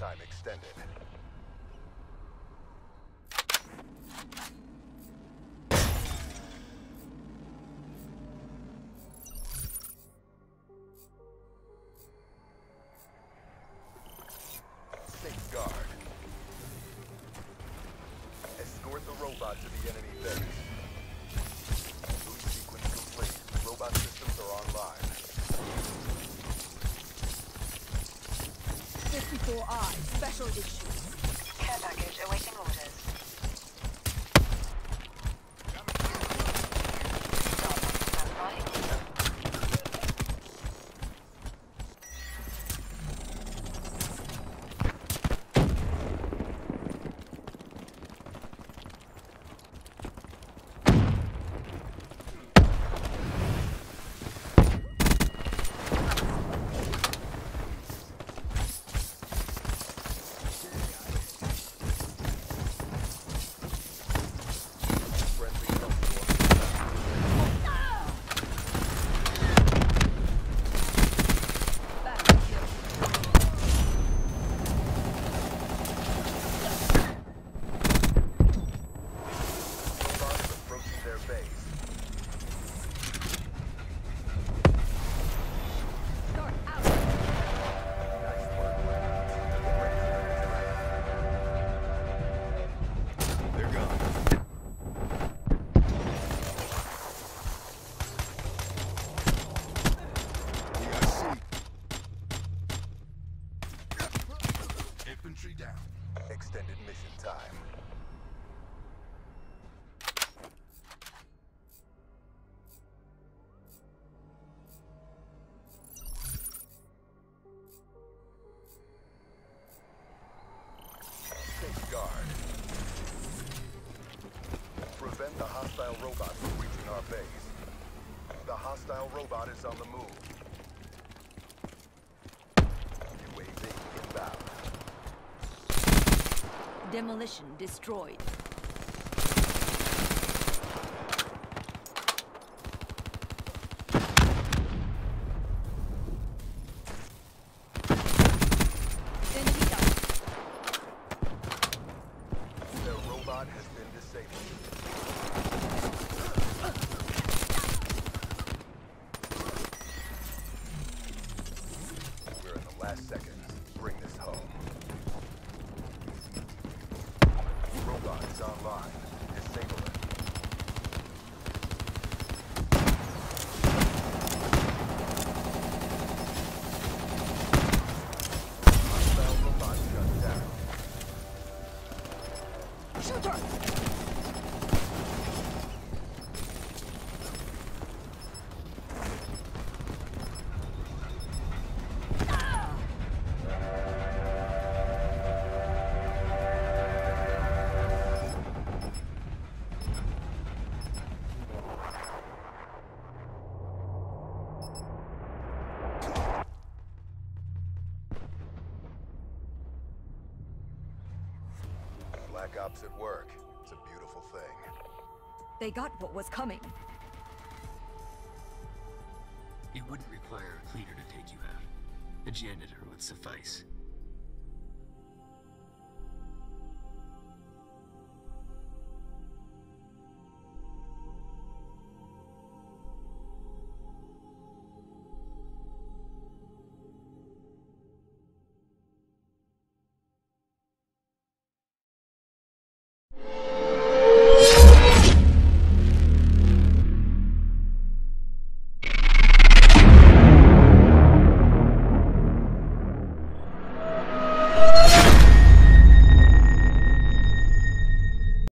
time extended. 受进去。Extended mission time. Prevent the hostile robot from reaching our base. The hostile robot is on the move. In the robot has been disabled. We're at the last seconds. Black Ops at work. It's a beautiful thing. They got what was coming. It wouldn't require a cleaner to take you out. A janitor would suffice.